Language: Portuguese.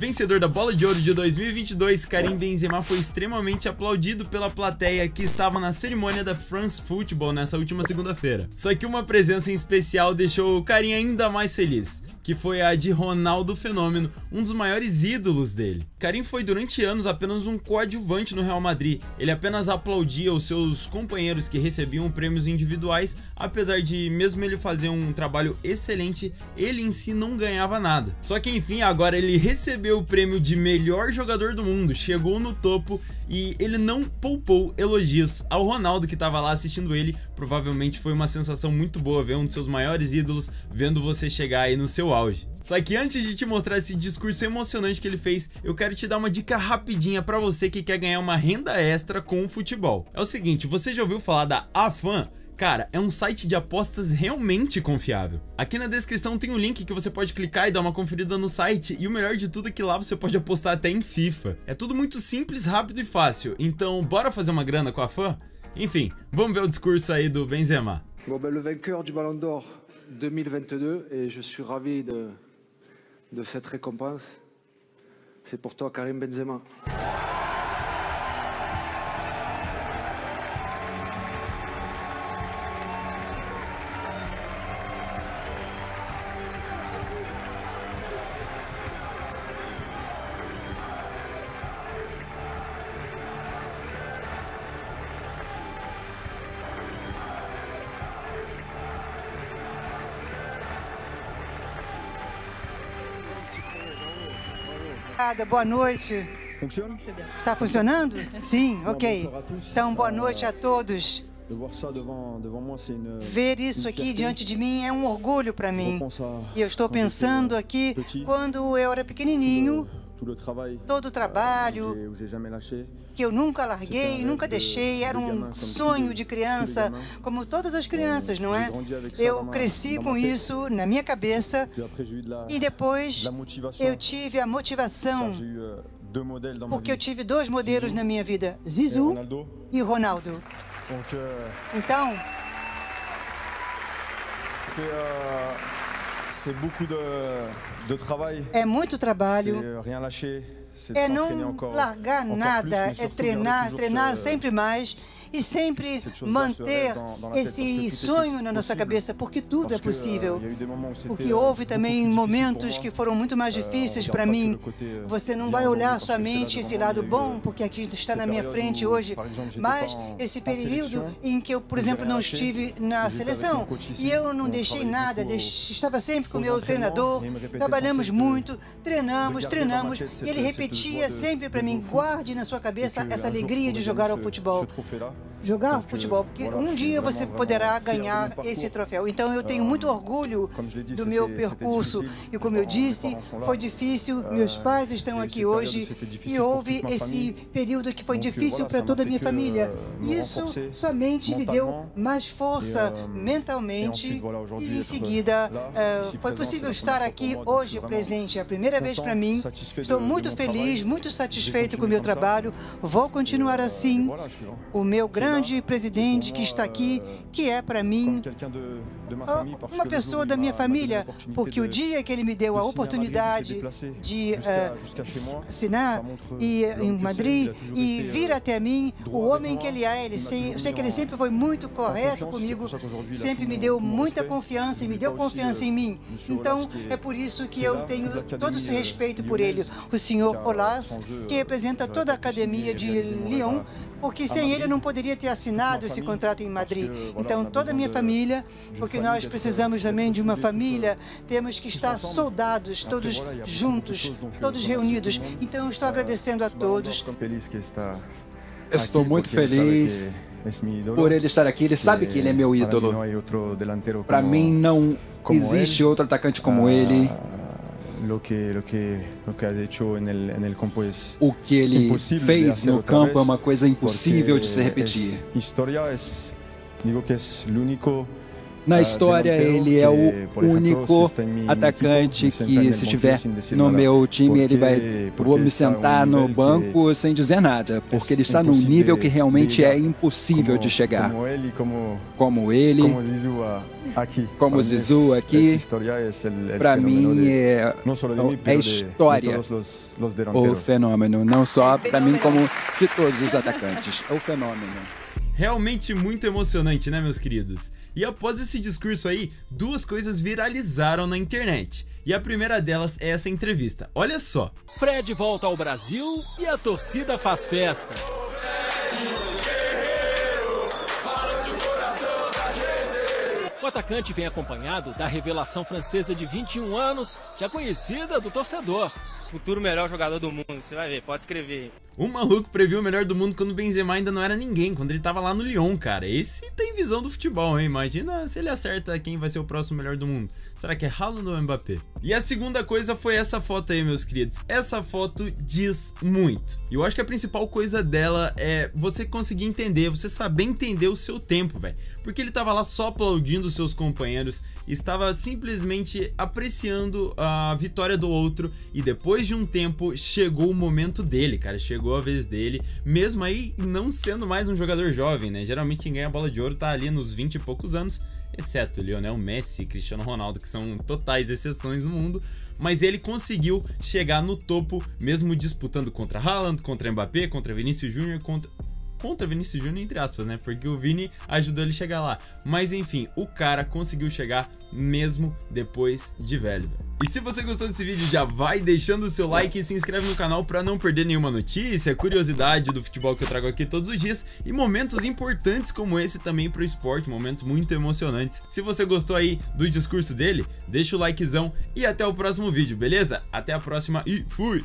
Vencedor da Bola de Ouro de 2022, Karim Benzema foi extremamente aplaudido pela plateia que estava na cerimônia da France Football nessa última segunda-feira. Só que uma presença em especial deixou o Karim ainda mais feliz, que foi a de Ronaldo Fenômeno, um dos maiores ídolos dele. Karim foi durante anos apenas um coadjuvante no Real Madrid, ele apenas aplaudia os seus companheiros que recebiam prêmios individuais, apesar de mesmo ele fazer um trabalho excelente, ele em si não ganhava nada. Só que enfim, agora ele recebeu o prêmio de melhor jogador do mundo, chegou no topo e ele não poupou elogios ao Ronaldo que estava lá assistindo ele. Provavelmente foi uma sensação muito boa ver um dos seus maiores ídolos vendo você chegar aí no seu auge. Só que antes de te mostrar esse discurso emocionante que ele fez, eu quero te dar uma dica rapidinha para você que quer ganhar uma renda extra com o futebol. É o seguinte, você já ouviu falar da AFAN? Cara, é um site de apostas realmente confiável. Aqui na descrição tem um link que você pode clicar e dar uma conferida no site, e o melhor de tudo é que lá você pode apostar até em FIFA. É tudo muito simples, rápido e fácil, então bora fazer uma grana com a fã? Enfim, vamos ver o discurso aí do Benzema. Bon, ben, le vainqueur du Ballon d'Or 2022, et je suis ravi de, cette récompense, c'est pour toi Karim Benzema. Obrigada, boa noite. Funciona? Está funcionando? Sim, ok. Então, boa Euh, noite a todos. Ver isso aqui diante de mim é um orgulho para mim. E eu estou pensando aqui petit, quando eu era pequenininho, travail todo o trabalho que eu nunca larguei, nunca deixei, era um sonho de criança, como todas as crianças, não é? Eu cresci com isso na minha cabeça e depois eu tive a motivação, euh, porque eu tive dois modelos na minha vida, Zizou e Ronaldo. Euh, Então, é muito trabalho, é não encore, largar nada, é treinar, treinar sempre mais e sempre manter esse est sonho na nossa cabeça, porque tudo é possível. Porque houve também momentos que foram muito mais Euh, difíceis para mim. Você não vai olhar somente esse lado bom, porque aqui está na minha frente hoje, mas esse período sélection, em que eu, por exemplo, rien não lâché, estive na seleção e eu não on deixei nada, estava sempre com o meu treinador, trabalhamos muito, treinamos, treinamos, e ele repetia sempre para mim, guarde na sua cabeça essa alegria de jogar ao futebol. Jogar futebol, porque um suis dia você poderá ganhar esse troféu. Então eu tenho muito orgulho do meu percurso. E como eu parents- disse, foi difícil. Euh, Meus pais estão aqui hoje e houve esse período que foi difícil para toda a minha família. me Isso somente me deu mais força et mentalmente. aujourd'hui, E em être seguida, foi possível estar aqui hoje presente. É a primeira vez content, para mim. Estou muito feliz, muito satisfeito com o meu trabalho. Vou continuar assim. O meu là, grande presidente que está aqui, que é para mim ah, uma le pessoa da minha família, porque o dia que ele me deu a oportunidade de eh, assinar e, l'homme em que Madrid e vir euh, até mim, o homem que ele é. Ele sei, eu sei que ele sempre foi muito correto comigo, sempre me deu muita confiança e me deu confiança euh, em mim. Então é por isso que eu tenho todo esse euh, respeito por ele. O senhor Olas, que representa toda a academia de Lyon, porque sem ele eu não poderia ter assinado esse contrato em Madrid. Então toda a minha família, porque nós precisamos também de uma família, temos que estar soldados, todos juntos, todos reunidos. Então eu estou agradecendo a todos. está Estou muito feliz ídolo, por ele estar aqui. Ele sabe que ele é meu ídolo. Para mim não existe outro atacante como Ah, ele. Lo que, lo que, lo que has hecho en el, en el campo es O que ele fez no campo é uma coisa impossível de se repetir. es historia es digo que es el único Na ah, história, ele é o único mi atacante que, se decir no meu time, ele vai. Vou me sentar no banco sem dizer nada, porque ele está num nível que realmente é impossível de chegar. Como ele, como, como Zizou aqui. Como Para mim, é é é história o fenômeno. Não só para mim, como de todos os atacantes. É o fenômeno. Realmente muito emocionante, né, meus queridos? E após esse discurso aí, duas coisas viralizaram na internet. E a primeira delas é essa entrevista. Olha só. Fred volta ao Brasil e a torcida faz festa. O atacante vem acompanhado da revelação francesa de 21 anos, já conhecida do torcedor. Futuro melhor jogador do mundo, você vai ver, pode escrever. O maluco previu o melhor do mundo quando o Benzema ainda não era ninguém, quando ele tava lá no Lyon, cara. Esse tem visão do futebol, hein? Imagina se ele acerta quem vai ser o próximo melhor do mundo. Será que é Haaland ou Mbappé? E a segunda coisa foi essa foto aí, meus queridos. Essa foto diz muito. E eu acho que a principal coisa dela é você conseguir entender, você saber entender o seu tempo, velho. Porque ele tava lá só aplaudindo os seus companheiros, estava simplesmente apreciando a vitória do outro e depois de um tempo chegou o momento dele, cara, chegou a vez dele, mesmo aí não sendo mais um jogador jovem, né? Geralmente quem ganha a bola de ouro tá ali nos 20 e poucos anos, exceto Lionel Messi e Cristiano Ronaldo, que são totais exceções no mundo, mas ele conseguiu chegar no topo, mesmo disputando contra Haaland, contra Mbappé, contra Vinícius Júnior, contra contra Vinícius Júnior, entre aspas, né? Porque o Vini ajudou ele a chegar lá. Mas enfim, o cara conseguiu chegar mesmo depois de velho. E se você gostou desse vídeo, já vai deixando o seu like e se inscreve no canal para não perder nenhuma notícia, curiosidade do futebol que eu trago aqui todos os dias e momentos importantes como esse também pro esporte, momentos muito emocionantes. Se você gostou aí do discurso dele, deixa o likezão e até o próximo vídeo, beleza? Até a próxima e fui!